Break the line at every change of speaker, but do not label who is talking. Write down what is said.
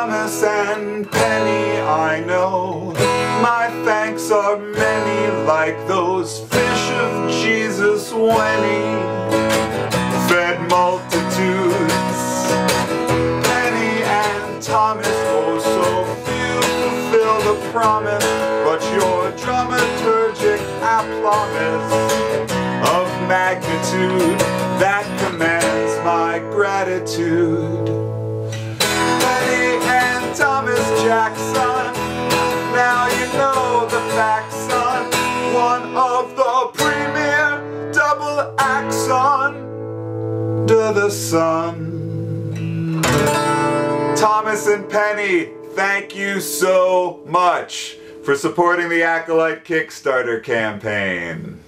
Thomas and Penny, I know my thanks are many, like those fish of Jesus when he fed multitudes. Penny and Thomas, oh so few fulfill the promise, but your dramaturgic aplomb of magnitude that commands my gratitude. Thomas Jackson, now you know the facts, son. One of the premier double axon to the sun. Thomas and Penny, thank you so much for supporting the Acolyte Kickstarter campaign.